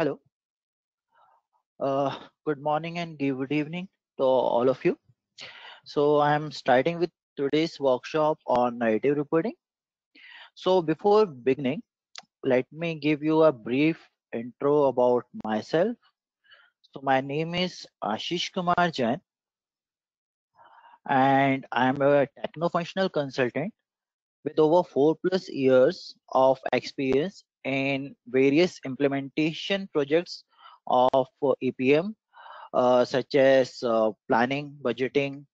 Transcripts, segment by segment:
Hello. Uh, good morning and good evening to all of you. So I'm starting with today's workshop on narrative reporting. So before beginning, let me give you a brief intro about myself. So my name is Ashish Kumar Jain and I'm a techno-functional consultant with over four plus years of experience in various implementation projects of EPM, uh, such as uh, planning, budgeting,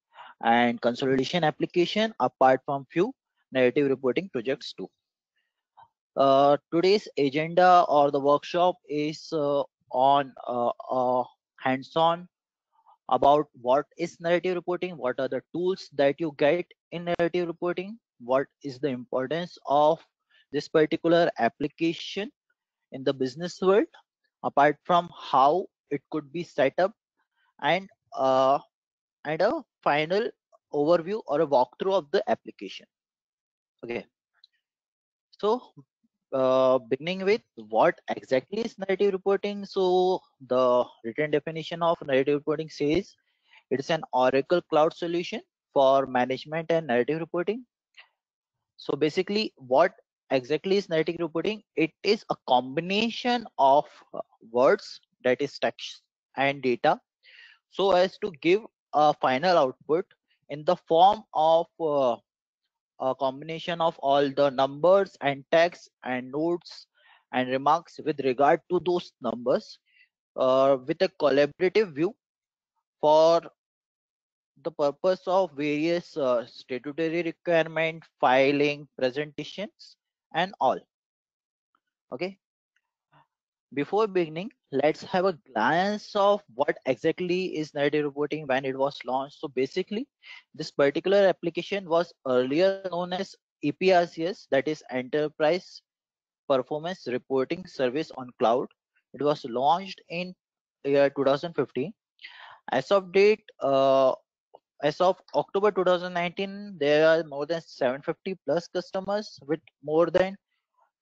and consolidation application, apart from few narrative reporting projects too. Uh, today's agenda or the workshop is uh, on uh, hands-on about what is narrative reporting, what are the tools that you get in narrative reporting, what is the importance of this particular application in the business world apart from how it could be set up and uh, and a final overview or a walkthrough of the application. Okay. So uh, beginning with what exactly is narrative reporting? So the written definition of narrative reporting says it's an oracle cloud solution for management and narrative reporting. So basically what exactly is narrative reporting it is a combination of uh, words that is text and data. So as to give a final output in the form of uh, a combination of all the numbers and text and notes and remarks with regard to those numbers uh, with a collaborative view for the purpose of various uh, statutory requirement, filing, presentations, and all. Okay. Before beginning, let's have a glance of what exactly is narrative reporting when it was launched. So basically, this particular application was earlier known as EPRCS, that is Enterprise Performance Reporting Service on Cloud. It was launched in year 2015. As of date, uh, as of October 2019, there are more than 750 plus customers with more than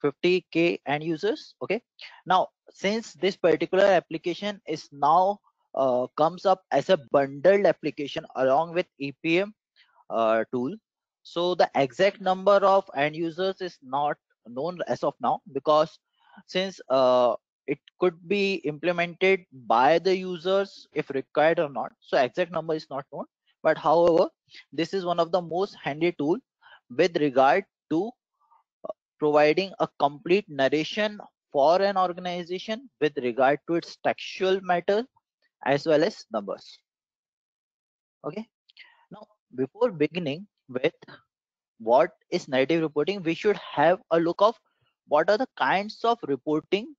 50k end users. Okay. Now, since this particular application is now uh, comes up as a bundled application along with EPM uh, tool, so the exact number of end users is not known as of now because since uh, it could be implemented by the users if required or not so exact number is not known but however this is one of the most handy tool with regard to uh, providing a complete narration for an organization with regard to its textual matter as well as numbers. Okay? Now before beginning with what is narrative reporting we should have a look of what are the kinds of reporting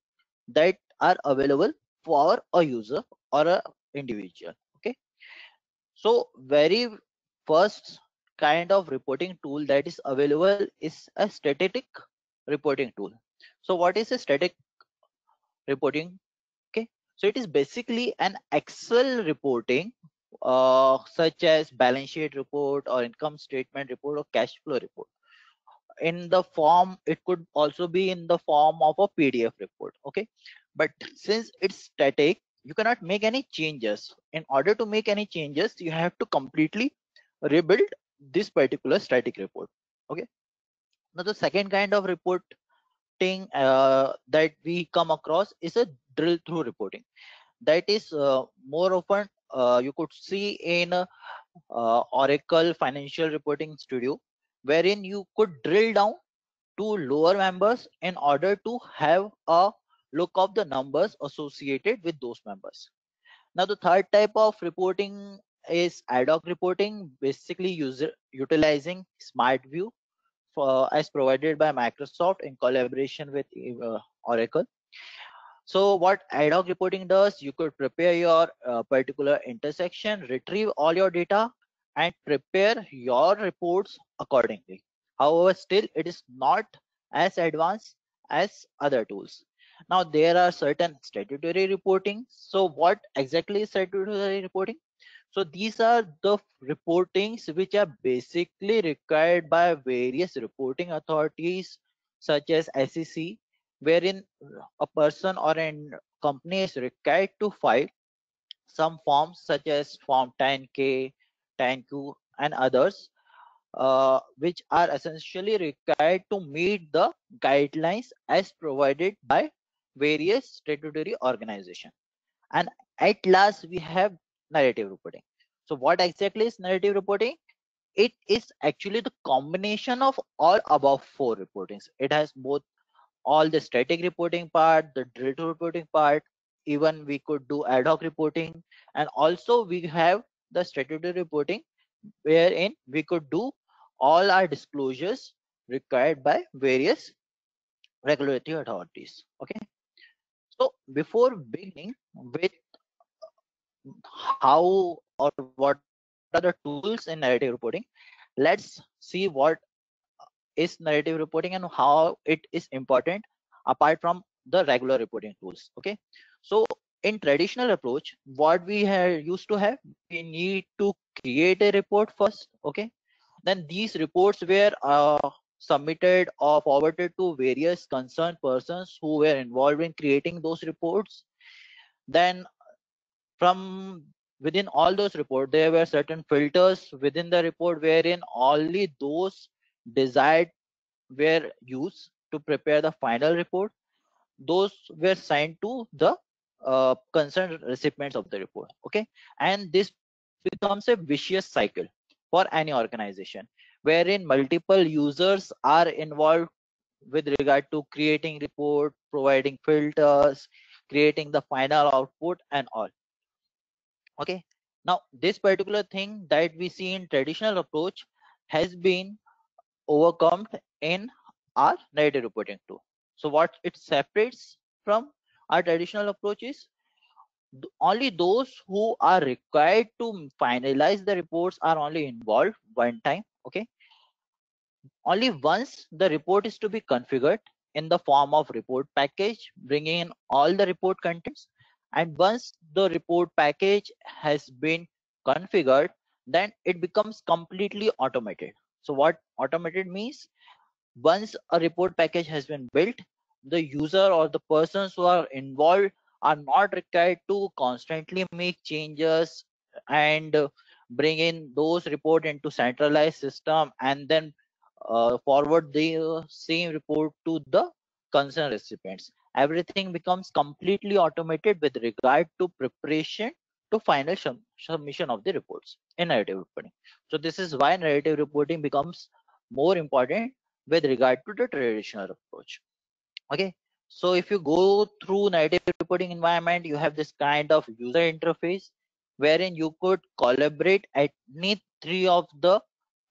that are available for a user or a individual so very first kind of reporting tool that is available is a static reporting tool. So what is a static reporting? Okay, so it is basically an Excel reporting uh, such as balance sheet report or income statement report or cash flow report. In the form, it could also be in the form of a PDF report. Okay, but since it's static, you cannot make any changes. In order to make any changes you have to completely rebuild this particular static report. Okay? Now the second kind of reporting uh, that we come across is a drill through reporting. That is uh, more often uh, you could see in uh, oracle financial reporting studio wherein you could drill down to lower members in order to have a look of the numbers associated with those members. Now, the third type of reporting is ad hoc reporting, basically user, utilizing SmartView for, as provided by Microsoft in collaboration with uh, Oracle. So what ad hoc reporting does, you could prepare your uh, particular intersection, retrieve all your data and prepare your reports accordingly. However, still it is not as advanced as other tools now there are certain statutory reporting. So what exactly is statutory reporting? So these are the reportings which are basically required by various reporting authorities such as SEC wherein a person or a company is required to file some forms such as form 10k 10q and others uh, which are essentially required to meet the guidelines as provided by various statutory organization. And at last we have narrative reporting. So what exactly is narrative reporting? It is actually the combination of all above four reportings. It has both all the static reporting part the drill reporting part even we could do ad hoc reporting. And also we have the statutory reporting wherein we could do all our disclosures required by various regulatory authorities. Okay so before beginning with how or what are the tools in narrative reporting let's see what is narrative reporting and how it is important apart from the regular reporting tools okay? So in traditional approach what we have used to have we need to create a report first okay? Then these reports were uh, submitted or forwarded to various concerned persons who were involved in creating those reports. Then from within all those reports there were certain filters within the report wherein only those desired were used to prepare the final report. Those were signed to the uh, concerned recipients of the report okay? And this becomes a vicious cycle for any organization wherein multiple users are involved with regard to creating report providing filters creating the final output and all. Okay? Now this particular thing that we see in traditional approach has been overcome in our narrative reporting tool so what it separates from our traditional approach is only those who are required to finalize the reports are only involved one time. Okay only once the report is to be configured in the form of report package bringing in all the report contents and once the report package has been configured then it becomes completely automated. So what automated means? Once a report package has been built the user or the persons who are involved are not required to constantly make changes and bring in those report into centralized system and then uh, forward the same report to the concerned recipients. Everything becomes completely automated with regard to preparation to final submission of the reports in narrative reporting. So this is why narrative reporting becomes more important with regard to the traditional approach. Okay? So if you go through narrative reporting environment you have this kind of user interface wherein you could collaborate at any three of the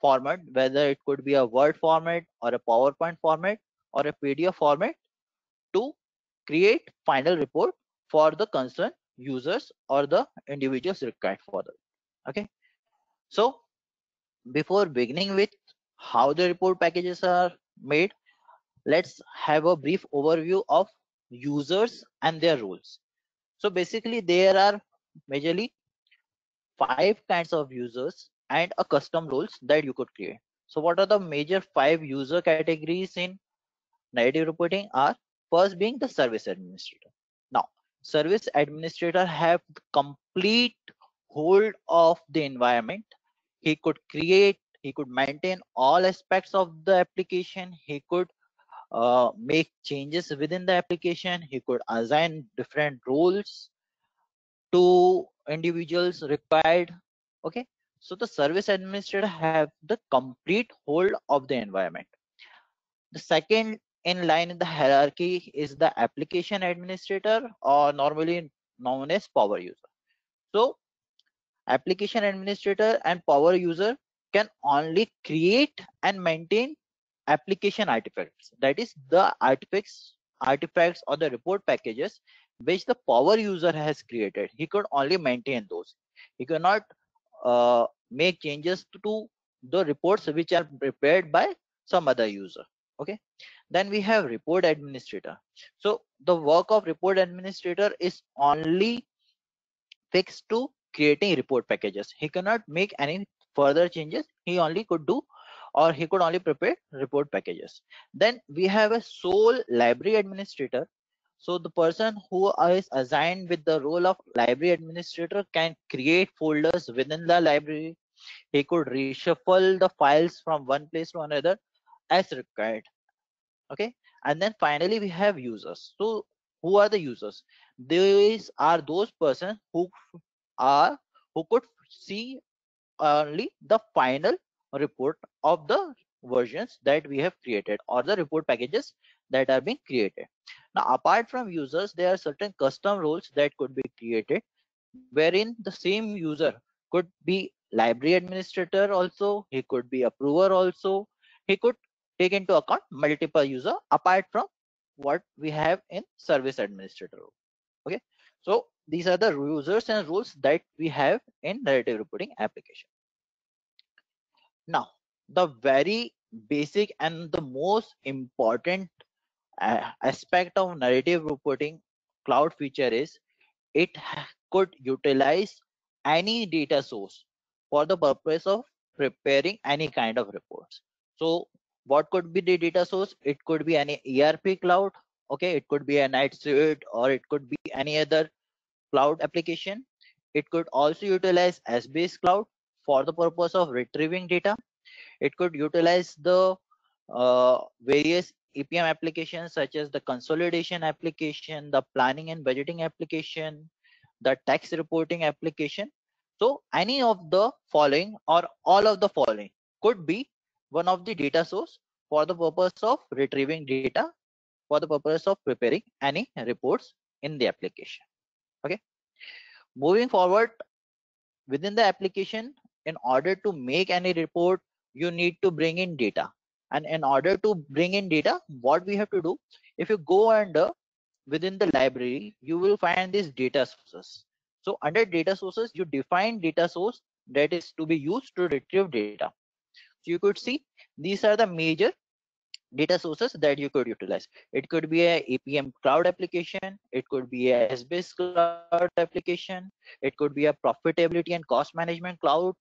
format whether it could be a word format or a powerpoint format or a pdf format to create final report for the concerned users or the individuals required for them okay? So before beginning with how the report packages are made let's have a brief overview of users and their roles. So basically there are majorly five kinds of users and a custom roles that you could create. So what are the major five user categories in narrative reporting are first being the service administrator. Now service administrator have complete hold of the environment. He could create he could maintain all aspects of the application. He could uh, make changes within the application. He could assign different roles to individuals required okay so the service administrator have the complete hold of the environment. The second in line in the hierarchy is the application administrator or normally known as power user. So application administrator and power user can only create and maintain application artifacts. That is the artifacts artifacts or the report packages which the power user has created. He could only maintain those. He cannot uh, make changes to the reports which are prepared by some other user okay? Then we have report administrator. So the work of report administrator is only fixed to creating report packages. He cannot make any further changes. He only could do or he could only prepare report packages. Then we have a sole library administrator So the person who is assigned with the role of library administrator can create folders within the library. He could reshuffle the files from one place to another as required. Okay. And then finally we have users. So who are the users? These are those persons who are who could see only the final report of the versions that we have created or the report packages that are being created. Now, apart from users, there are certain custom roles that could be created wherein the same user could be library administrator also, he could be approver also, he could take into account multiple user apart from what we have in service administrator. role. Okay, so these are the users and rules that we have in narrative reporting application. Now, the very basic and the most important aspect of narrative reporting cloud feature is it could utilize any data source for the purpose of preparing any kind of reports. So what could be the data source? It could be any ERP cloud. Okay, it could be a suite or it could be any other cloud application. It could also utilize Essbase cloud for the purpose of retrieving data. It could utilize the uh, various EPM applications such as the consolidation application, the planning and budgeting application, the tax reporting application. So any of the following or all of the following could be one of the data source for the purpose of retrieving data for the purpose of preparing any reports in the application. Okay. Moving forward within the application, in order to make any report, you need to bring in data. And in order to bring in data, what we have to do, if you go under within the library, you will find these data sources. So under data sources, you define data source that is to be used to retrieve data. So you could see these are the major data sources that you could utilize. It could be a EPM cloud application. It could be a Essbase cloud application. It could be a profitability and cost management cloud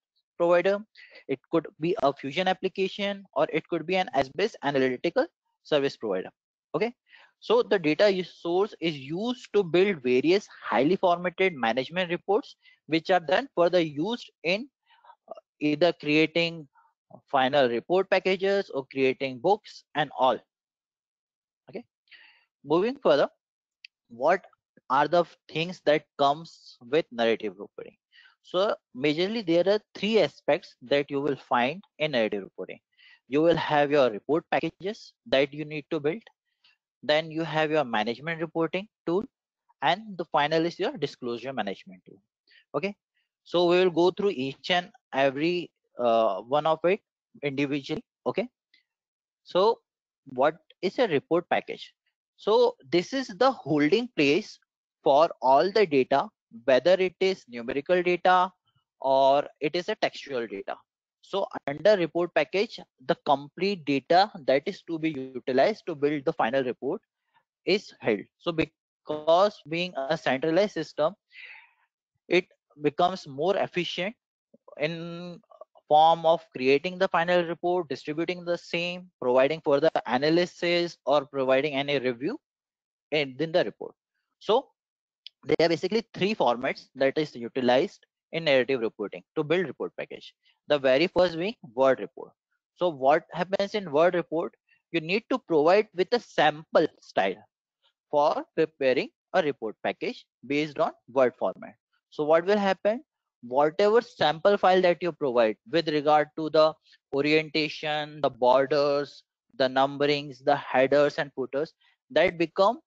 provider. It could be a Fusion application or it could be an Essbase analytical service provider. Okay. So the data source is used to build various highly formatted management reports, which are then further used in uh, either creating final report packages or creating books and all okay moving further what are the things that comes with narrative reporting so majorly there are three aspects that you will find in narrative reporting. You will have your report packages that you need to build. Then you have your management reporting tool. And the final is your disclosure management tool. Okay? So we will go through each and every uh, one of it individually. Okay? So what is a report package? So this is the holding place for all the data whether it is numerical data or it is a textual data so under report package the complete data that is to be utilized to build the final report is held so because being a centralized system it becomes more efficient in form of creating the final report, distributing the same, providing further analysis or providing any review in, the report. So there are basically three formats that is utilized in narrative reporting to build report package. The very first being word report. So what happens in word report? You need to provide with a sample style for preparing a report package based on word format. So what will happen? whatever sample file that you provide with regard to the orientation, the borders, the numberings, the headers and footers, that becomes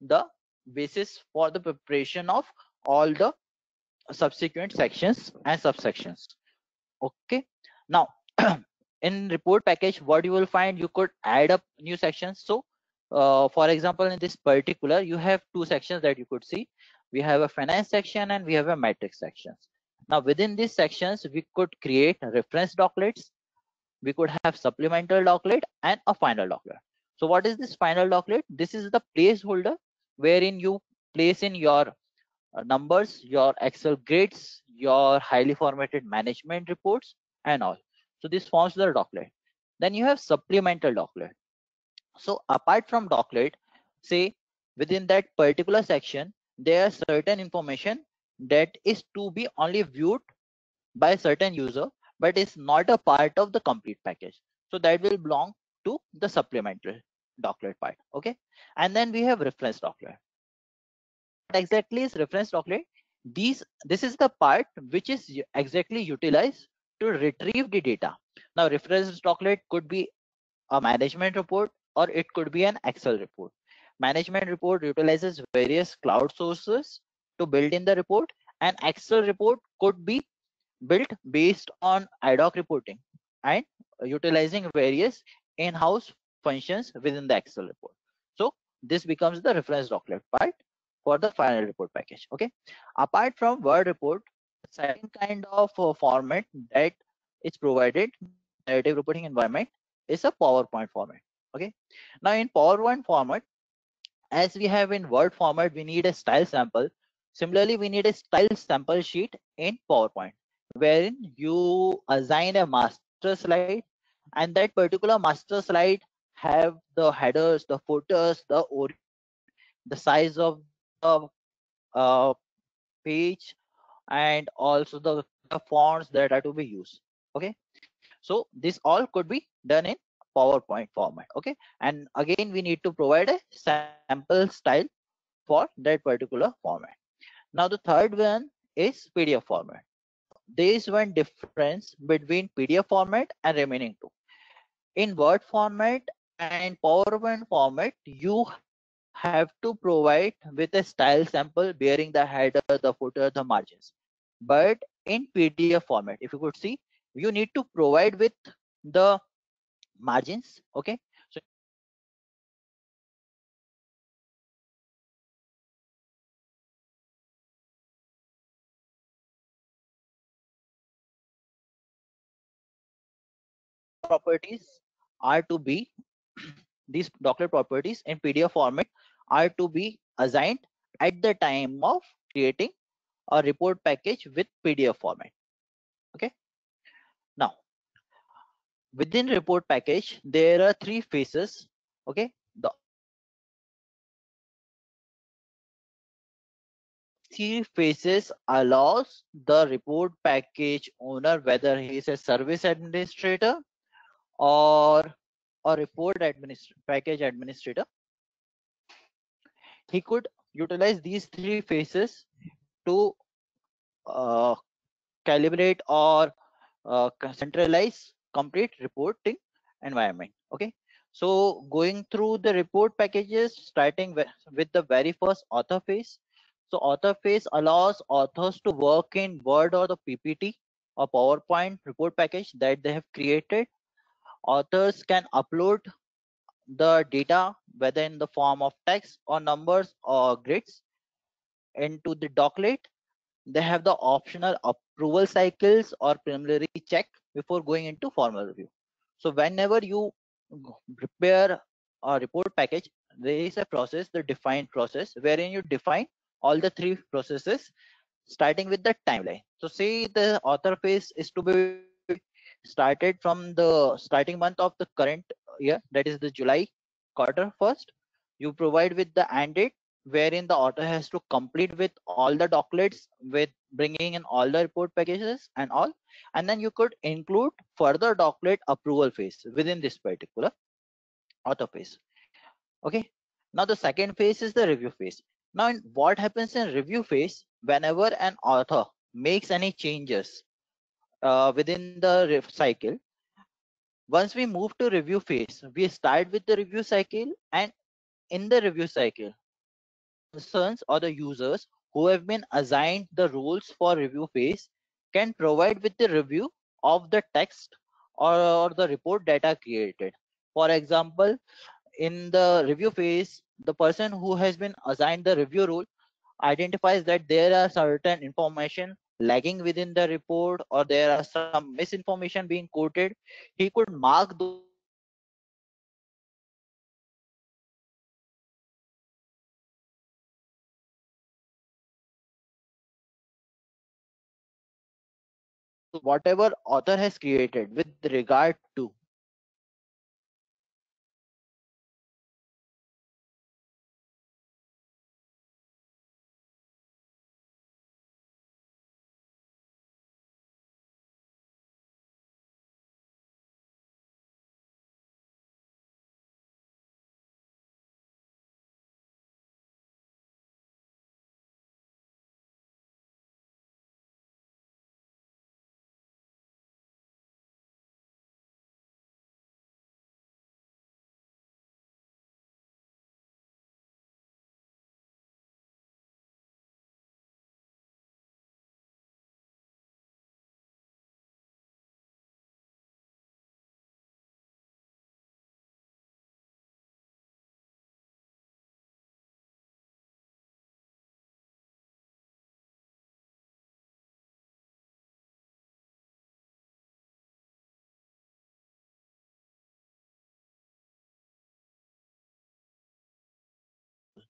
the basis for the preparation of all the subsequent sections and subsections. Okay. Now, in report package, what you will find, you could add up new sections. So, uh, for example, in this particular, you have two sections that you could see. We have a finance section and we have a matrix sections now within these sections, we could create reference doclets. We could have supplemental doclet and a final doclet. So what is this final doclet? This is the placeholder wherein you place in your uh, numbers, your Excel grids, your highly formatted management reports and all. So this forms the doclet. Then you have supplemental doclet. So apart from doclet, say within that particular section there are certain information that is to be only viewed by a certain user but is not a part of the complete package so that will belong to the supplemental doclet part okay? And then we have reference doclet what exactly is reference doclet these this is the part which is exactly utilized to retrieve the data. Now reference doclet could be a management report or it could be an excel report. Management report utilizes various cloud sources to build in the report and excel report could be built based on ad hoc reporting and utilizing various in-house functions within the excel report. So this becomes the reference document part for the final report package okay? Apart from word report second kind of uh, format that is provided narrative reporting environment is a powerpoint format okay? Now in powerpoint format as we have in word format we need a style sample. Similarly we need a style sample sheet in powerpoint wherein you assign a master slide and that particular master slide have the headers the footers the the size of the uh, page and also the, the fonts that are to be used okay? So this all could be done in powerpoint format okay? And again we need to provide a sample style for that particular format. Now the third one is pdf format. There is one difference between pdf format and remaining two. In word format and powerpoint format you have to provide with a style sample bearing the header, the footer, the margins. But in PDF format, if you could see, you need to provide with the margins. Okay. So properties are to be these doclet properties in PDF format are to be assigned at the time of creating a report package with PDF format. Okay. Now, within report package, there are three phases. Okay. The three phases allows the report package owner, whether he is a service administrator or a report administ package administrator he could utilize these three phases to uh, calibrate or uh, centralize complete reporting environment okay? So going through the report packages starting with the very first author phase so author phase allows authors to work in word or the ppt or powerpoint report package that they have created authors can upload the data whether in the form of text or numbers or grids into the doclet they have the optional approval cycles or preliminary check before going into formal review. So whenever you prepare a report package there is a process the defined process wherein you define all the three processes starting with the timeline. So say the author phase is to be started from the starting month of the current uh, year that is the july quarter first. You provide with the end date wherein the author has to complete with all the doclets with bringing in all the report packages and all. And then you could include further doclet approval phase within this particular author phase. Okay? Now the second phase is the review phase. Now what happens in review phase whenever an author makes any changes uh, within the cycle. Once we move to review phase we start with the review cycle and in the review cycle concerns or the users who have been assigned the rules for review phase can provide with the review of the text or, or the report data created. For example in the review phase the person who has been assigned the review rule identifies that there are certain information lagging within the report or there are some misinformation being quoted he could mark those whatever author has created with regard to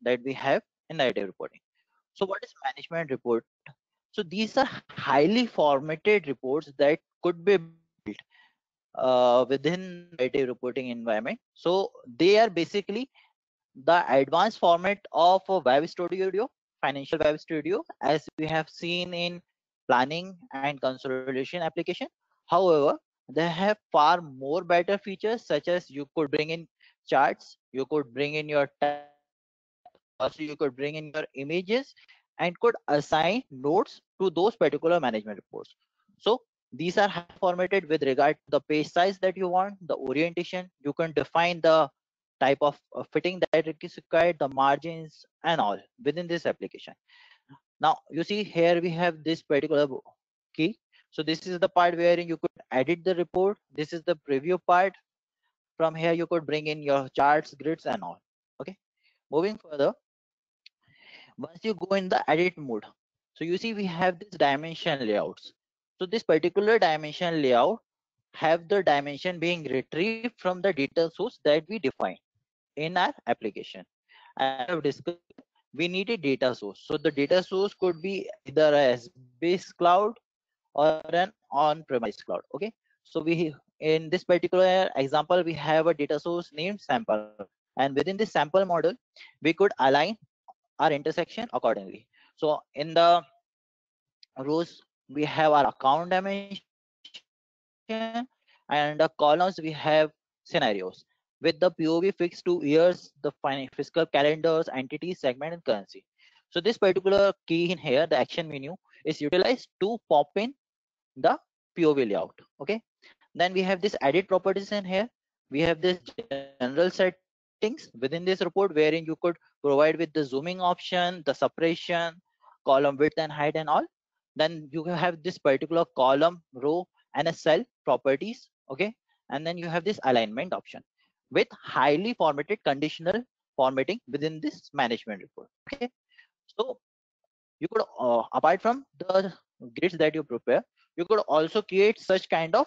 that we have in narrative reporting. So what is management report? So these are highly formatted reports that could be built uh, within narrative reporting environment. So they are basically the advanced format of web studio, financial web studio, as we have seen in planning and consolidation application. However, they have far more better features such as you could bring in charts, you could bring in your also you could bring in your images and could assign notes to those particular management reports. So these are formatted with regard to the page size that you want, the orientation, you can define the type of uh, fitting that is required, the margins and all within this application. Now you see here we have this particular key. So this is the part where you could edit the report. This is the preview part. From here you could bring in your charts, grids and all. Okay. Moving further, once you go in the edit mode so you see we have this dimension layouts. So this particular dimension layout have the dimension being retrieved from the data source that we define in our application. I have discussed we need a data source. So the data source could be either a base cloud or an on-premise cloud okay? So we in this particular example we have a data source named sample. And within this sample model we could align our intersection accordingly. So in the rows, we have our account dimension and the columns we have scenarios with the POV fixed to years, the fiscal calendars, entities, segment, and currency. So this particular key in here, the action menu, is utilized to pop in the POV layout. Okay. Then we have this edit properties in here. We have this general settings within this report wherein you could provide with the zooming option, the separation, column width and height and all. Then you have this particular column, row and a cell properties. Okay. And then you have this alignment option with highly formatted conditional formatting within this management report. Okay. So you could, uh, apart from the grids that you prepare, you could also create such kind of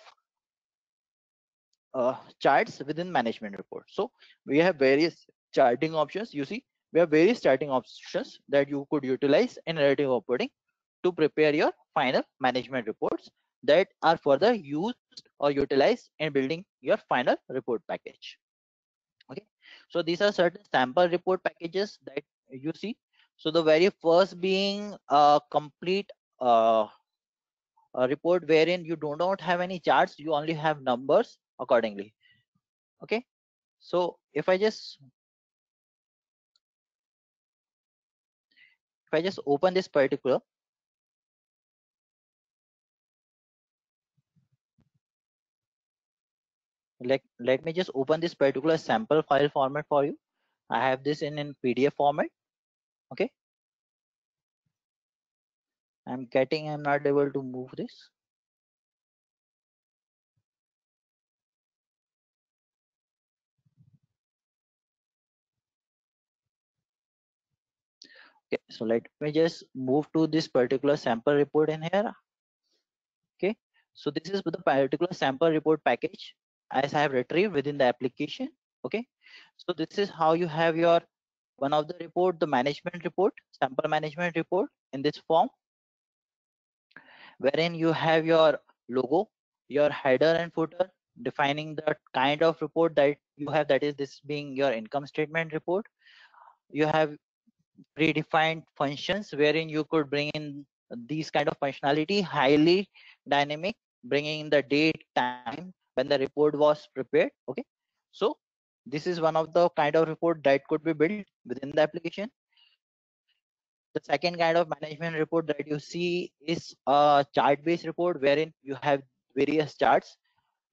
uh, charts within management report. So we have various charting options. You see, we have various starting options that you could utilize in narrative reporting to prepare your final management reports that are further used or utilized in building your final report package. Okay, so these are certain sample report packages that you see. So the very first being a complete uh, a report wherein you do not have any charts, you only have numbers accordingly okay so if i just if i just open this particular let let me just open this particular sample file format for you. I have this in in pdf format okay? I'm getting i'm not able to move this okay so let me just move to this particular sample report in here. Okay. So this is the particular sample report package as i have retrieved within the application. Okay. So this is how you have your one of the report the management report sample management report in this form wherein you have your logo your header and footer defining the kind of report that you have that is this being your income statement report. You have predefined functions wherein you could bring in these kind of functionality highly dynamic bringing in the date time when the report was prepared okay? So this is one of the kind of report that could be built within the application. The second kind of management report that you see is a chart based report wherein you have various charts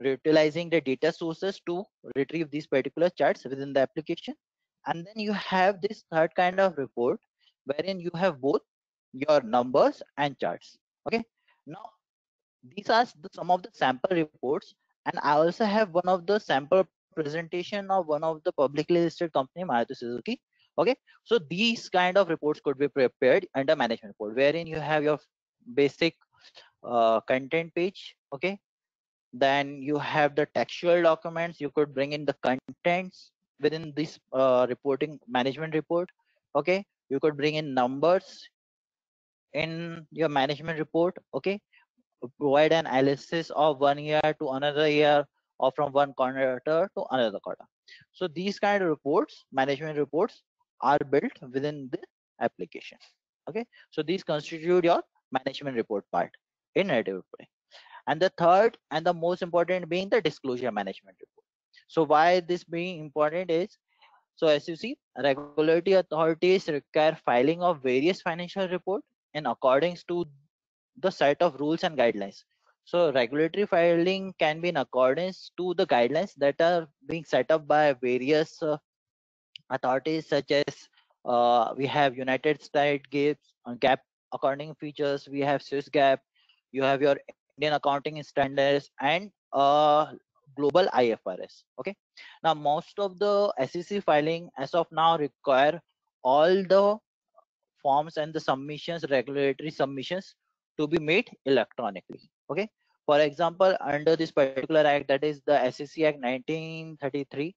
utilizing the data sources to retrieve these particular charts within the application and then you have this third kind of report wherein you have both your numbers and charts okay? Now these are some of the sample reports and i also have one of the sample presentation of one of the publicly listed company maruti suzuki okay? So these kind of reports could be prepared under management report wherein you have your basic uh, content page okay? Then you have the textual documents you could bring in the contents within this uh, reporting management report okay? You could bring in numbers in your management report okay? Provide an analysis of one year to another year or from one quarter to another quarter. So these kind of reports management reports are built within the application okay? So these constitute your management report part in narrative reporting. And the third and the most important being the disclosure management report so why this being important is so as you see regulatory authorities require filing of various financial report in accordance to the set of rules and guidelines. So regulatory filing can be in accordance to the guidelines that are being set up by various uh, authorities such as uh, we have united states GAAPs uh, GAAP accounting features we have swiss GAAP you have your indian accounting standards and uh, global ifrs okay? Now most of the sec filing as of now require all the forms and the submissions regulatory submissions to be made electronically okay? For example under this particular act that is the sec act 1933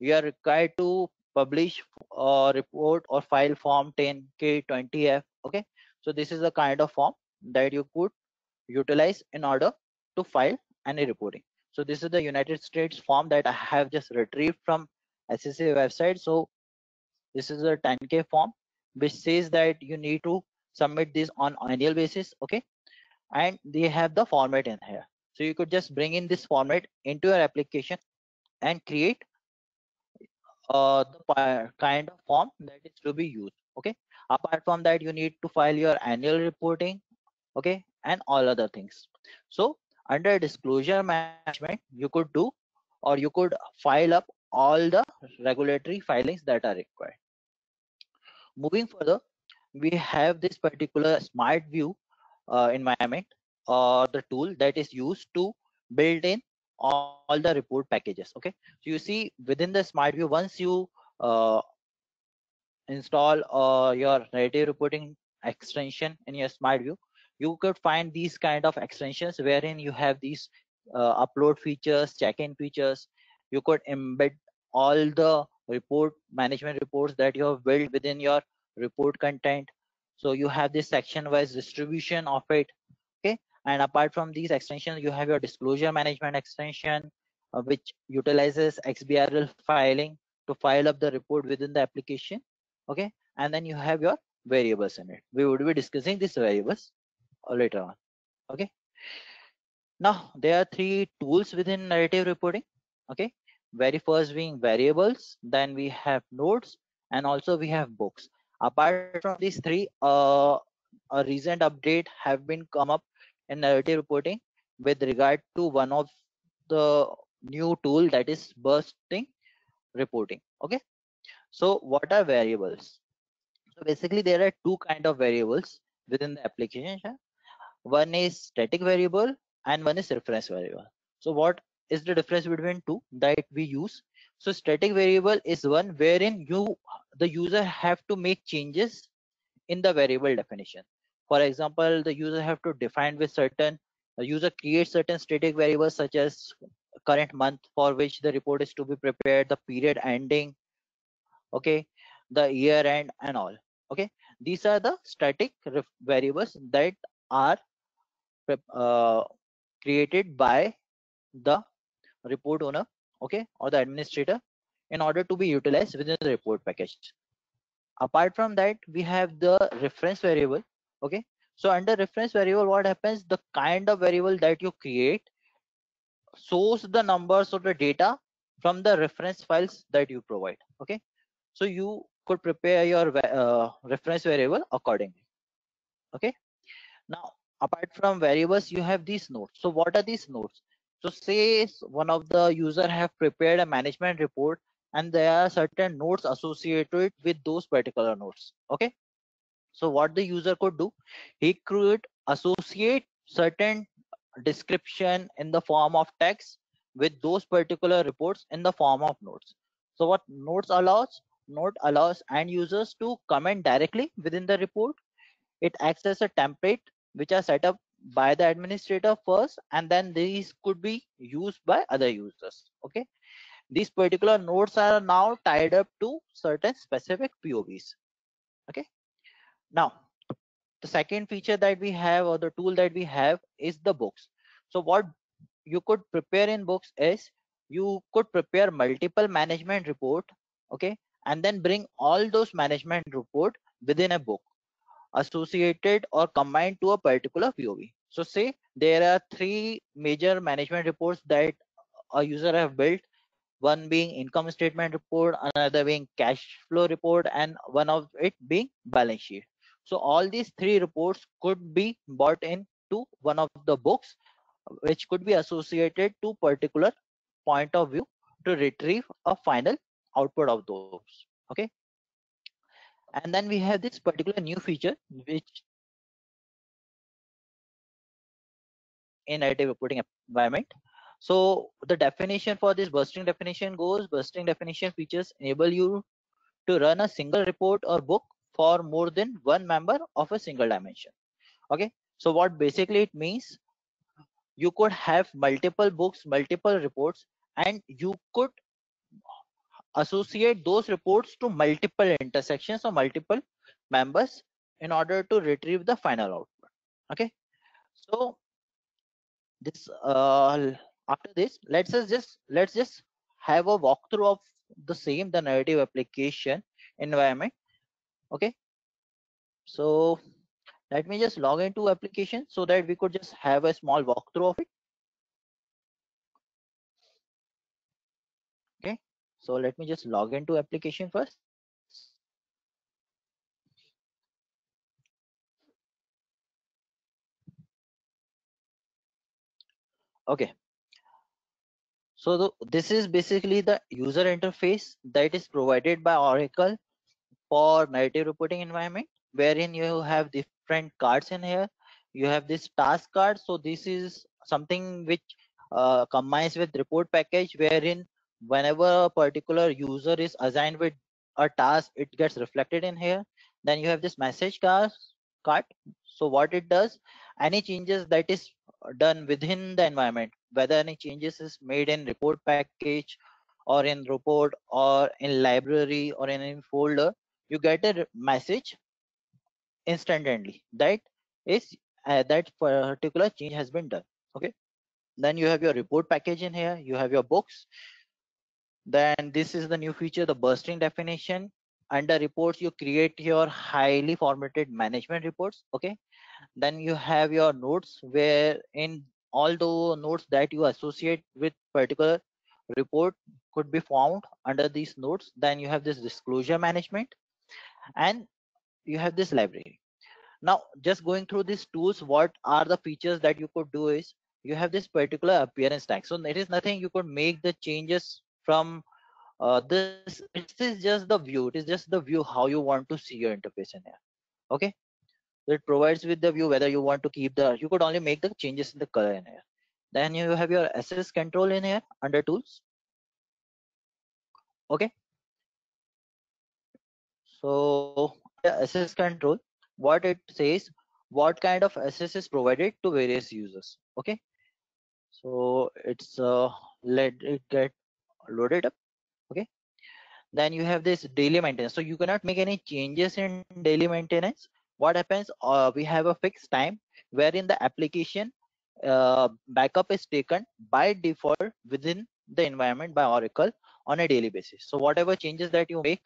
we are required to publish a report or file form 10k 20f okay? So this is the kind of form that you could utilize in order to file any reporting so this is the united states form that i have just retrieved from SEC website. So this is a 10k form which says that you need to submit this on annual basis okay? And they have the format in here. So you could just bring in this format into your application and create uh, the kind of form that is to be used okay? Apart from that you need to file your annual reporting okay? And all other things. So under disclosure management you could do or you could file up all the regulatory filings that are required. Moving further we have this particular smart view uh, environment or the tool that is used to build in all, the report packages okay? So you see within the smart view once you uh, install uh, your narrative reporting extension in your smart view you could find these kind of extensions wherein you have these uh, upload features check-in features. You could embed all the report management reports that you have built within your report content. So you have this section wise distribution of it okay? And apart from these extensions you have your disclosure management extension uh, which utilizes xbrl filing to file up the report within the application okay? And then you have your variables in it. We would be discussing these variables later on. Okay? Now there are three tools within narrative reporting. Okay? Very first being variables then we have notes and also we have books. Apart from these three uh, a recent update have been come up in narrative reporting with regard to one of the new tool that is bursting reporting. Okay? So what are variables? So basically there are two kind of variables within the application one is static variable and one is reference variable. So what is the difference between two that we use? So static variable is one wherein you the user have to make changes in the variable definition. For example the user have to define with certain the user creates certain static variables such as current month for which the report is to be prepared the period ending okay the year end and all okay. These are the static variables that are uh, created by the report owner okay or the administrator in order to be utilized within the report package. Apart from that we have the reference variable okay. So under reference variable what happens? The kind of variable that you create source the numbers or the data from the reference files that you provide okay. So you could prepare your uh, reference variable accordingly okay. Now apart from variables you have these notes. So what are these notes? So say one of the user have prepared a management report and there are certain notes associated with those particular notes okay? So what the user could do? He could associate certain description in the form of text with those particular reports in the form of notes. So what notes allows? Note allows end users to comment directly within the report. It acts as a template which are set up by the administrator first and then these could be used by other users okay? These particular notes are now tied up to certain specific povs okay? Now the second feature that we have or the tool that we have is the books. So what you could prepare in books is you could prepare multiple management report okay? And then bring all those management report within a book associated or combined to a particular POV. So say there are three major management reports that a user have built, one being income statement report, another being cash flow report, and one of it being balance sheet. So all these three reports could be brought into one of the books, which could be associated to particular point of view to retrieve a final output of those. Okay. And then we have this particular new feature, which in narrative reporting environment. So the definition for this bursting definition goes bursting definition features enable you to run a single report or book for more than one member of a single dimension. Okay. So what basically it means, you could have multiple books, multiple reports, and you could associate those reports to multiple intersections or multiple members in order to retrieve the final output okay? So this uh, after this let's just let's just have a walkthrough of the same the narrative application environment okay? So let me just log into application so that we could just have a small walkthrough of it So let me just log into application first. Okay. So this is basically the user interface that is provided by Oracle for narrative reporting environment, wherein you have different cards in here. You have this task card. So this is something which uh, combines with report package, wherein whenever a particular user is assigned with a task it gets reflected in here. Then you have this message card so what it does any changes that is done within the environment whether any changes is made in report package or in report or in library or in a folder you get a message instantly that is uh, that particular change has been done. Okay? Then you have your report package in here you have your books then this is the new feature, the bursting definition. Under reports, you create your highly formatted management reports. Okay. Then you have your notes where in all the notes that you associate with particular report could be found under these notes. Then you have this disclosure management and you have this library. Now, just going through these tools, what are the features that you could do is you have this particular appearance tag. So there is nothing you could make the changes from uh, this this is just the view it is just the view how you want to see your interface in here okay? So it provides with the view whether you want to keep the you could only make the changes in the color in here. Then you have your access control in here under tools okay? So access control what it says what kind of access is provided to various users okay? So it's uh let it get loaded up okay? Then you have this daily maintenance. So you cannot make any changes in daily maintenance. What happens uh, we have a fixed time wherein the application uh, backup is taken by default within the environment by oracle on a daily basis. So whatever changes that you make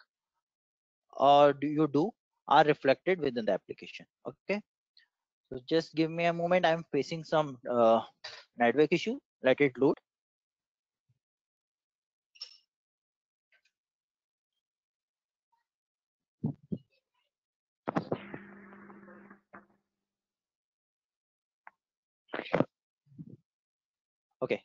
or do you do are reflected within the application okay? So just give me a moment. I'm facing some uh, network issue. Let it load okay.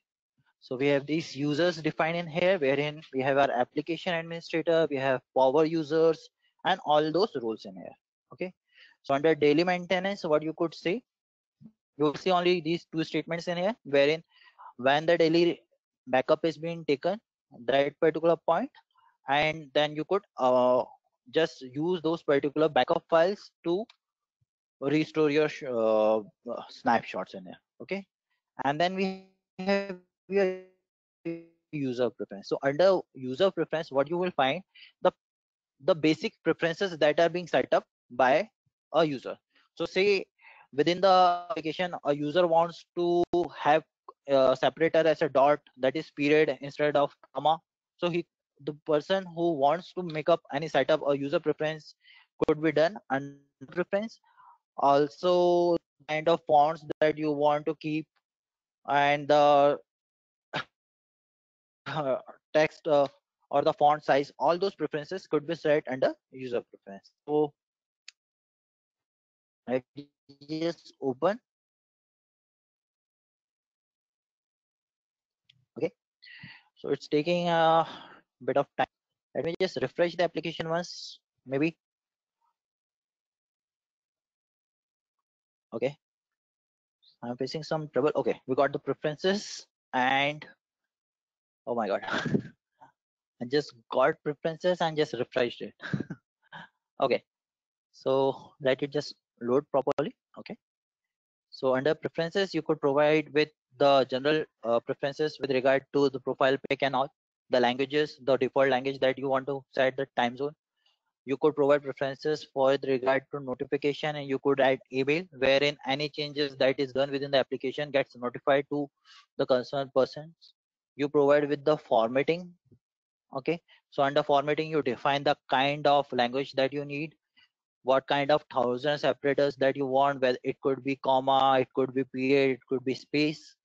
So we have these users defined in here wherein we have our application administrator we have power users and all those roles in here. Okay. So under daily maintenance what you could see you will see only these two statements in here wherein when the daily backup is being taken that particular point and then you could uh, just use those particular backup files to restore your uh, snapshots in here. Okay. And then we have your user preference so under user preference what you will find the the basic preferences that are being set up by a user. So say within the application, a user wants to have a separator as a dot that is period instead of comma. So he, the person who wants to make up any setup or user preference could be done under preference. Also, kind of fonts that you want to keep and the text uh, or the font size, all those preferences could be set under user preference. So I just open. Okay, so it's taking a bit of time. Let me just refresh the application once, maybe. Okay, I'm facing some trouble. Okay, we got the preferences and oh my god. I just got preferences and just refreshed it. okay, so let it just load properly. Okay, so under preferences, you could provide with the general uh, preferences with regard to the profile pick and all the languages, the default language that you want to set the time zone. You could provide preferences for the regard to notification and you could add email wherein any changes that is done within the application gets notified to the concerned persons. You provide with the formatting okay? So under formatting you define the kind of language that you need what kind of thousand separators that you want whether it could be comma it could be period it could be space.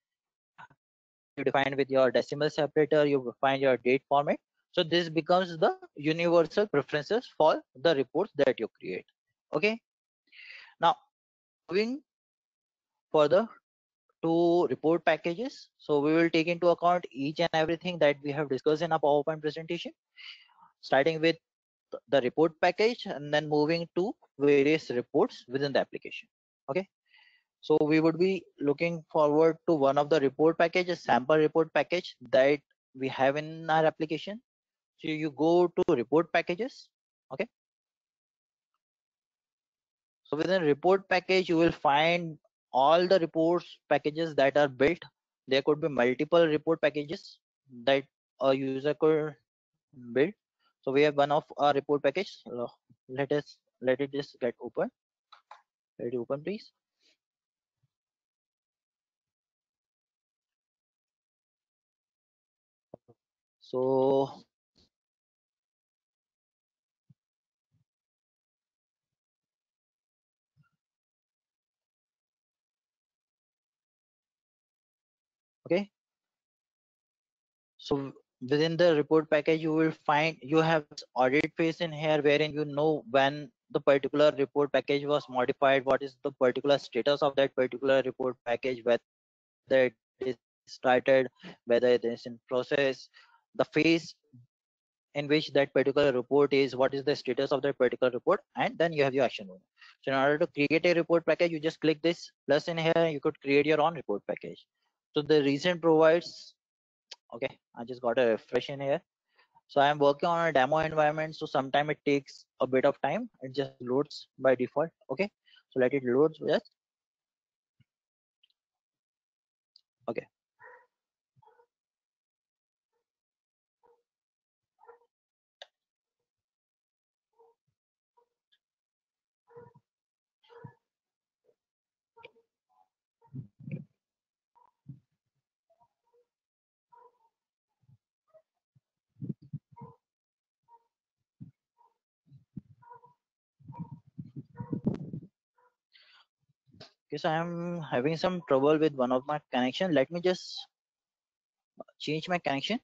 You define with your decimal separator you define your date format so this becomes the universal preferences for the reports that you create okay now moving further to report packages. So we will take into account each and everything that we have discussed in our PowerPoint presentation, starting with the report package and then moving to various reports within the application. Okay. So we would be looking forward to one of the report packages, sample report package that we have in our application. So you go to report packages. Okay. So within report package, you will find all the reports packages that are built there could be multiple report packages that a user could build so we have one of our report package uh, let us let it just get open let it open please so okay? So within the report package you will find you have audit phase in here wherein you know when the particular report package was modified what is the particular status of that particular report package whether it is started whether it is in process the phase in which that particular report is what is the status of that particular report and then you have your action so in order to create a report package you just click this plus in here you could create your own report package so the recent provides okay i just got a refresh in here. So i'm working on a demo environment. So sometime it takes a bit of time. It just loads by default okay? So let it load yes? Okay okay so i'm having some trouble with one of my connection. Let me just change my connection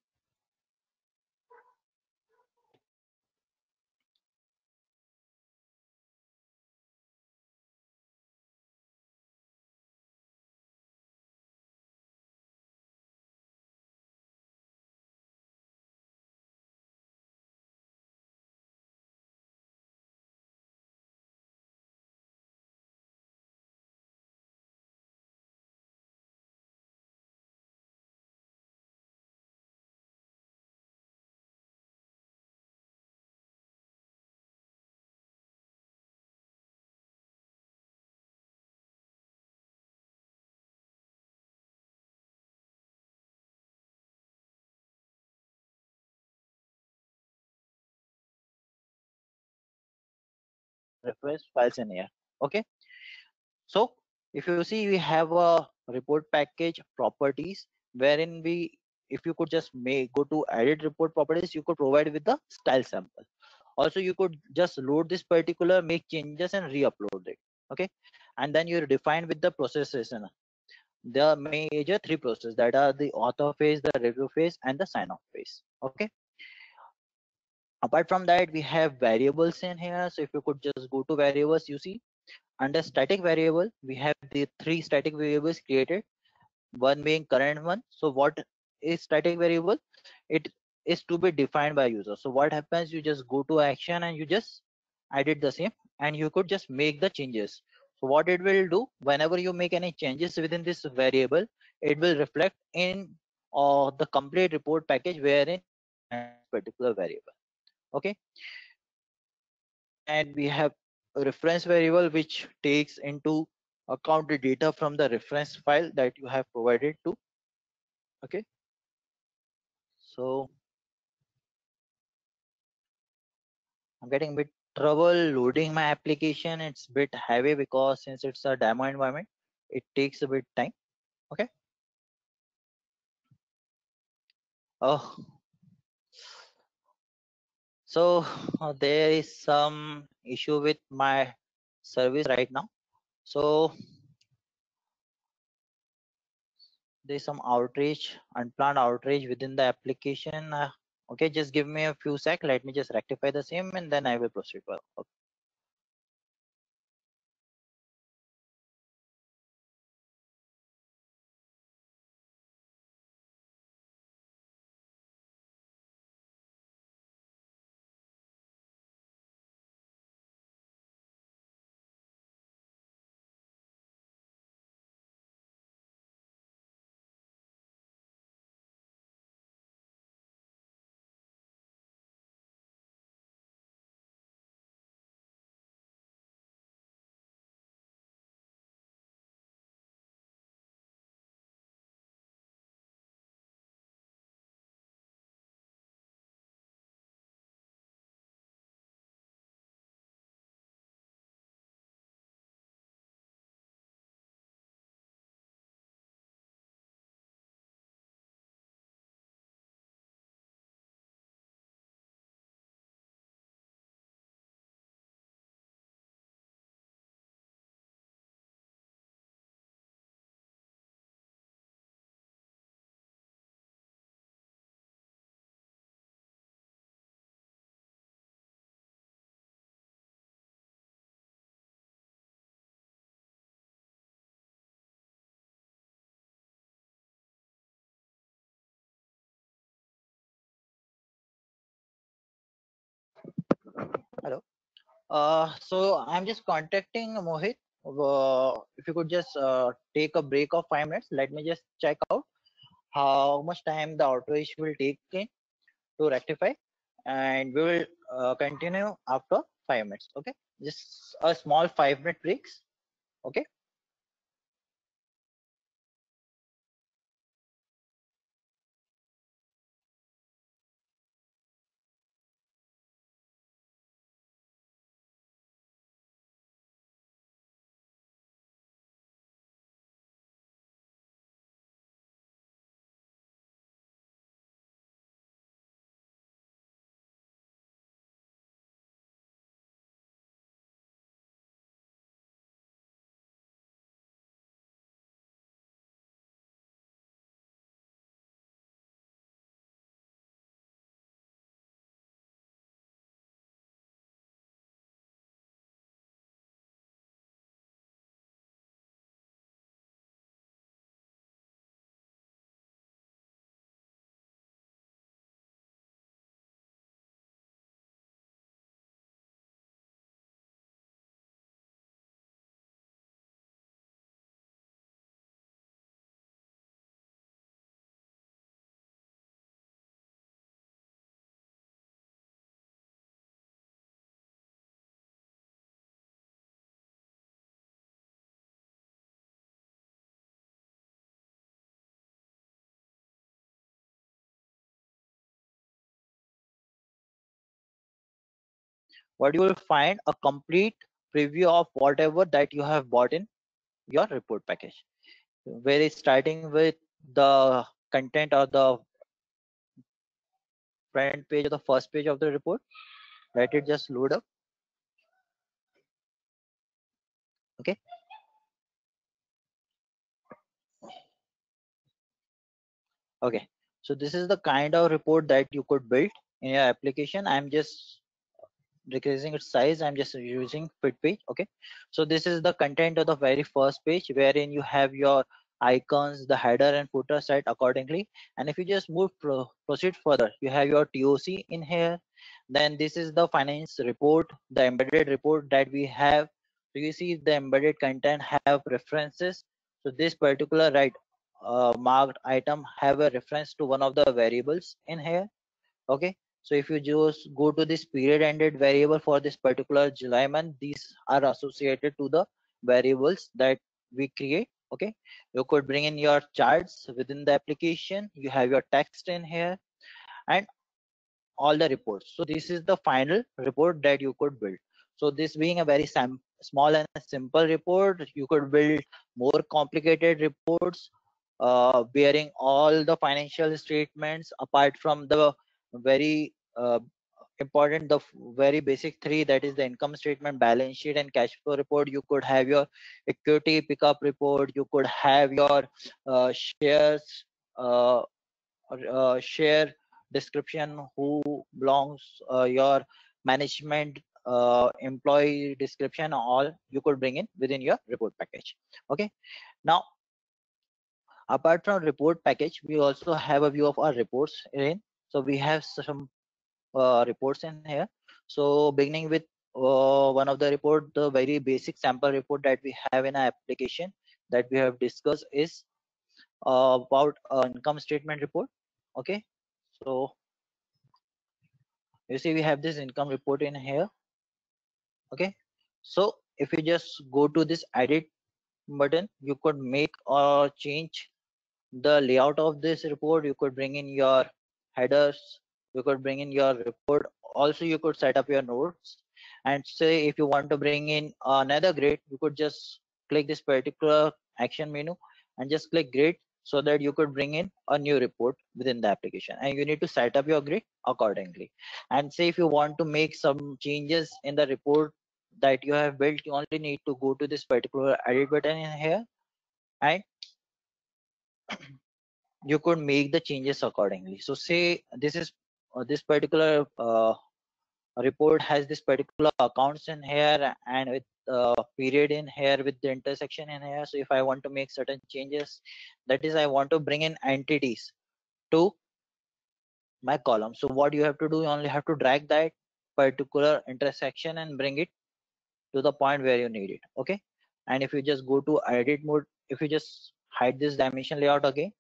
reference files in here okay? So if you see we have a report package properties wherein we if you could just make go to edit report properties you could provide with the style sample. Also you could just load this particular make changes and re-upload it okay? And then you define with the processes and the major three processes that are the author phase the review phase and the sign off phase okay apart from that we have variables in here. So if you could just go to variables you see under static variable we have the three static variables created. One being current one. So what is static variable? It is to be defined by user. So what happens? You just go to action and you just edit the same and you could just make the changes. So what it will do? Whenever you make any changes within this variable it will reflect in uh, the complete report package wherein particular variable okay? And we have a reference variable which takes into account the data from the reference file that you have provided to okay? So i'm getting a bit trouble loading my application. It's a bit heavy because since it's a demo environment it takes a bit time okay? Oh so uh, there is some issue with my service right now. So there's some outrage unplanned outrage within the application. Uh, okay just give me a few sec. Let me just rectify the same and then i will proceed. Well okay. Hello? Uh so i'm just contacting mohit. Uh, if you could just uh, take a break of five minutes let me just check out how much time the outage will take in to rectify and we will uh, continue after five minutes okay? Just a small five minute breaks okay what you will find a complete preview of whatever that you have bought in your report package. Where it's starting with the content or the front page or the first page of the report let it just load up. Okay. Okay. So this is the kind of report that you could build in your application. I'm just decreasing its size i'm just using fit page okay? So this is the content of the very first page wherein you have your icons the header and footer set accordingly. And if you just move pro proceed further you have your toc in here. Then this is the finance report the embedded report that we have. So you see the embedded content have references. So this particular right uh, marked item have a reference to one of the variables in here okay so if you just go to this period ended variable for this particular july month these are associated to the variables that we create okay? You could bring in your charts within the application. You have your text in here and all the reports. So this is the final report that you could build. So this being a very small and simple report you could build more complicated reports uh, bearing all the financial statements apart from the very uh, important the very basic three that is the income statement balance sheet and cash flow report. You could have your equity pickup report you could have your uh, shares uh, uh, share description who belongs uh, your management uh, employee description all you could bring in within your report package. Okay? Now apart from report package we also have a view of our reports in so we have some uh, reports in here. So beginning with uh, one of the report the very basic sample report that we have in our application that we have discussed is uh, about income statement report okay? So you see we have this income report in here okay? So if you just go to this edit button you could make or change the layout of this report. You could bring in your headers you could bring in your report. Also you could set up your notes. And say if you want to bring in another grid you could just click this particular action menu and just click grid so that you could bring in a new report within the application. And you need to set up your grid accordingly. And say if you want to make some changes in the report that you have built you only need to go to this particular edit button in here and you could make the changes accordingly. So say this is uh, this particular uh, report has this particular accounts in here and with uh, period in here with the intersection in here. So if i want to make certain changes that is i want to bring in entities to my column. So what you have to do you only have to drag that particular intersection and bring it to the point where you need it. Okay? And if you just go to edit mode if you just hide this dimension layout again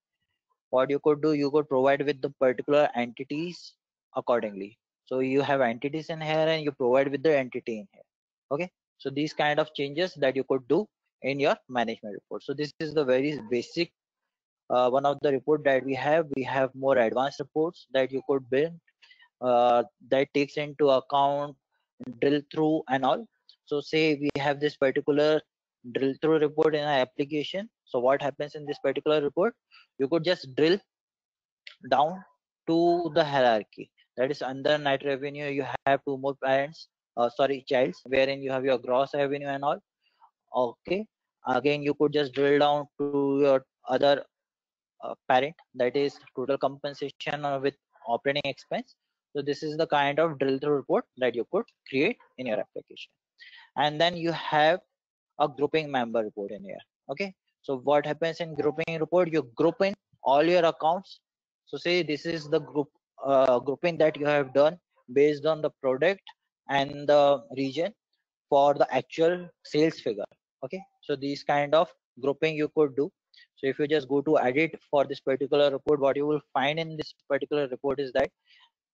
what you could do you could provide with the particular entities accordingly. So you have entities in here and you provide with the entity in here. Okay? So these kind of changes that you could do in your management report. So this is the very basic uh, one of the report that we have. We have more advanced reports that you could build uh, that takes into account drill through and all. So say we have this particular drill through report in our application so what happens in this particular report? You could just drill down to the hierarchy. That is under net revenue you have two more parents uh, sorry childs wherein you have your gross revenue and all. Okay. Again you could just drill down to your other uh, parent that is total compensation with operating expense. So this is the kind of drill through report that you could create in your application. And then you have a grouping member report in here. Okay so what happens in grouping report? You group in all your accounts. So say this is the group uh, grouping that you have done based on the product and the region for the actual sales figure okay? So these kind of grouping you could do. So if you just go to edit for this particular report what you will find in this particular report is that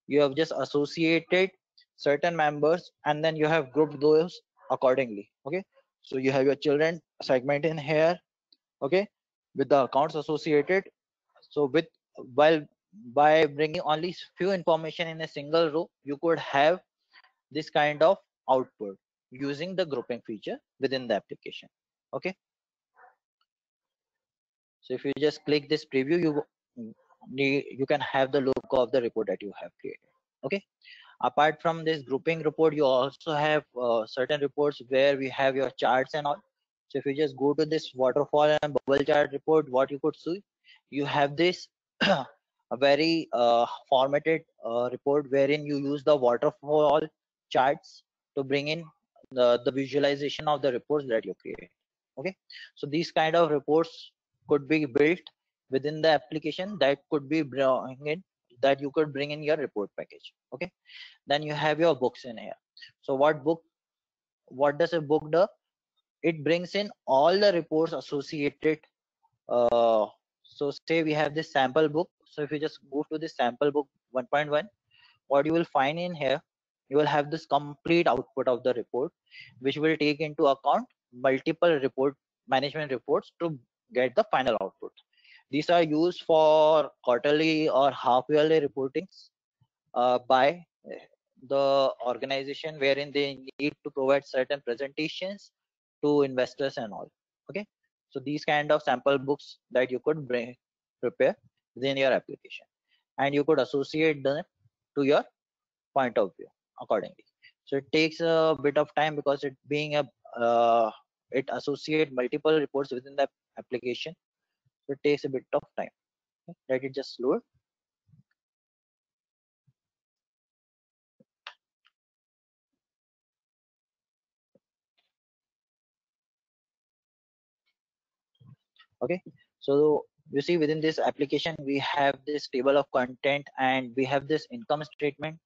you have just associated certain members and then you have grouped those accordingly okay? So you have your children segment in here okay with the accounts associated. So with while by bringing only few information in a single row you could have this kind of output using the grouping feature within the application okay? So if you just click this preview you you can have the look of the report that you have created okay? Apart from this grouping report you also have uh, certain reports where we have your charts and all so if you just go to this waterfall and bubble chart report what you could see you have this a very uh, formatted uh, report wherein you use the waterfall charts to bring in the, the visualization of the reports that you create. Okay? So these kind of reports could be built within the application that could be bring in that you could bring in your report package. Okay? Then you have your books in here. So what book what does a book do it brings in all the reports associated uh, so say we have this sample book so if you just go to this sample book 1.1 what you will find in here you will have this complete output of the report which will take into account multiple report management reports to get the final output. These are used for quarterly or half yearly reportings uh, by the organization wherein they need to provide certain presentations to investors and all okay? So these kind of sample books that you could bring prepare within your application. And you could associate them to your point of view accordingly. So it takes a bit of time because it being a uh, it associate multiple reports within the application. So it takes a bit of time let it just load okay? So you see within this application we have this table of content and we have this income statement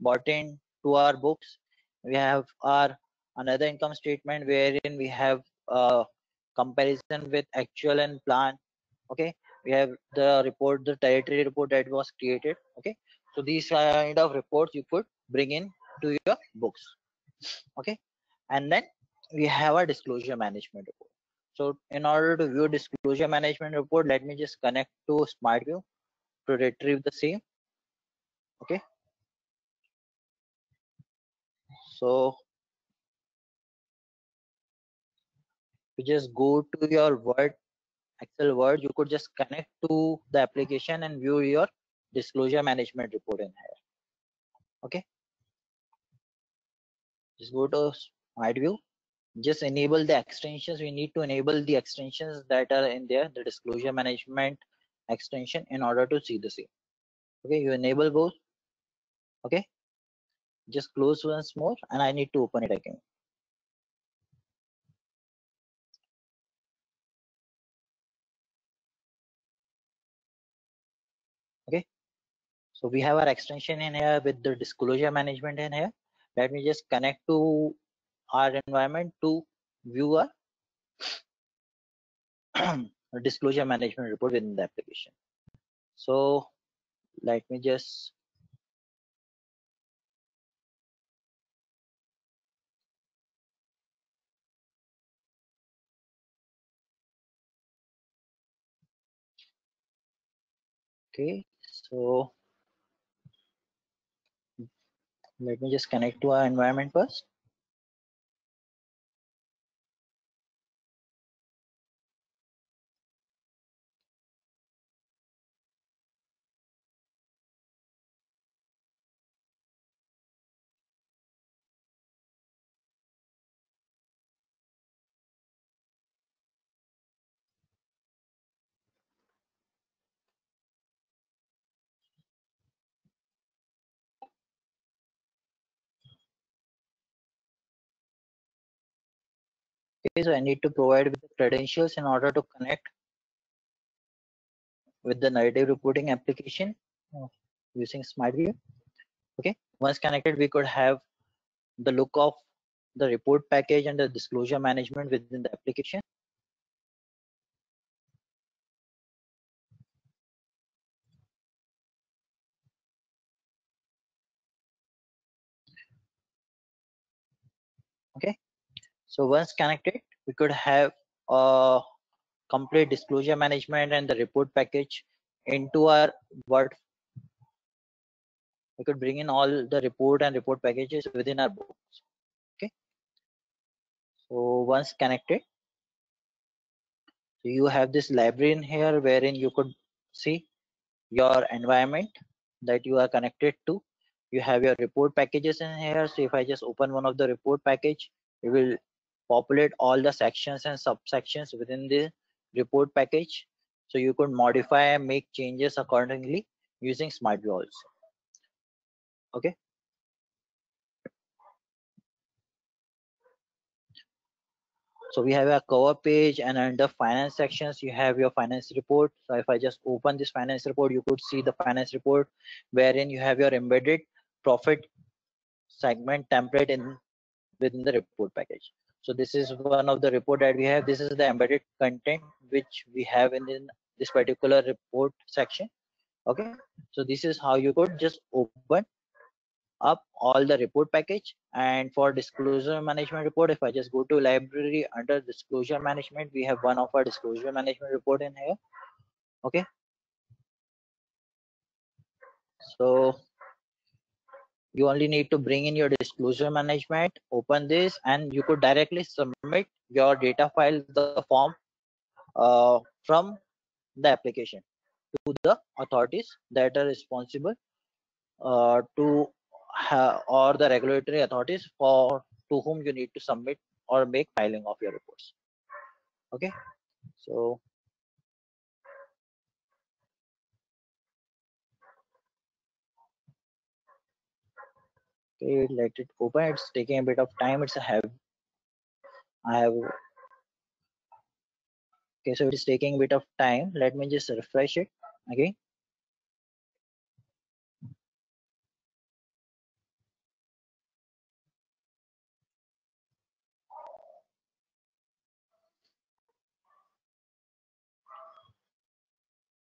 brought in to our books. We have our another income statement wherein we have a comparison with actual and plan. Okay? We have the report the territory report that was created. Okay? So these kind of reports you could bring in to your books. Okay? And then we have a disclosure management report so in order to view disclosure management report, let me just connect to SmartView to retrieve the same. Okay. So you just go to your Word, Excel Word, you could just connect to the application and view your disclosure management report in here. Okay. Just go to SmartView just enable the extensions. We need to enable the extensions that are in there the disclosure management extension in order to see the same. Okay you enable both. Okay just close once more and i need to open it again. Okay so we have our extension in here with the disclosure management in here. Let me just connect to our environment to view a disclosure management report within the application. So let me just okay so let me just connect to our environment first So I need to provide with the credentials in order to connect with the narrative reporting application using SmartView. Okay, once connected, we could have the look of the report package and the disclosure management within the application. Okay, so once connected, we could have a complete disclosure management and the report package into our Word. We could bring in all the report and report packages within our books. Okay. so once connected so you have this library in here wherein you could see your environment that you are connected to you have your report packages in here so if i just open one of the report package it will populate all the sections and subsections within the report package. So you could modify and make changes accordingly using SmartView also okay? So we have a cover page and under finance sections you have your finance report. So if i just open this finance report you could see the finance report wherein you have your embedded profit segment template in within the report package so this is one of the report that we have. This is the embedded content which we have in this particular report section. Okay? So this is how you could just open up all the report package. And for disclosure management report if i just go to library under disclosure management we have one of our disclosure management report in here. Okay? So you only need to bring in your disclosure management open this and you could directly submit your data file the form uh, from the application to the authorities that are responsible uh, to or the regulatory authorities for to whom you need to submit or make filing of your reports. Okay? So okay let it open it's taking a bit of time. It's a have i have okay so it is taking a bit of time. Let me just refresh it again.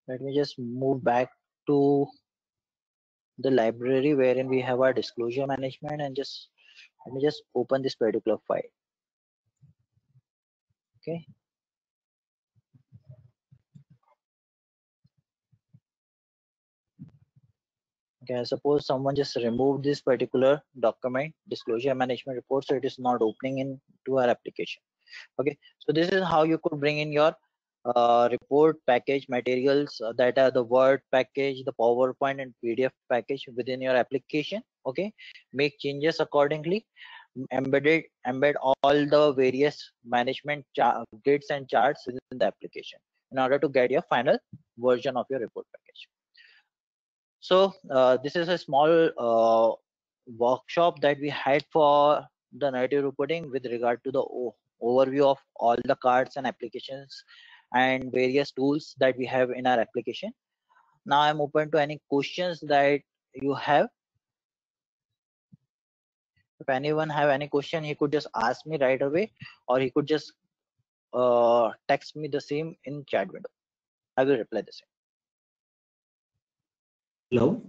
Let me just move back to the library wherein we have our disclosure management and just let me just open this particular file. Okay. Okay suppose someone just removed this particular document disclosure management report so it is not opening into our application. Okay so this is how you could bring in your uh, report package materials uh, that are the word package the powerpoint and pdf package within your application okay? Make changes accordingly. Embedded embed all the various management grids and charts within the application in order to get your final version of your report package. So uh, this is a small uh, workshop that we had for the narrative reporting with regard to the overview of all the cards and applications and various tools that we have in our application. Now i'm open to any questions that you have. If anyone have any question he could just ask me right away or he could just uh, text me the same in chat window. I will reply the same. Hello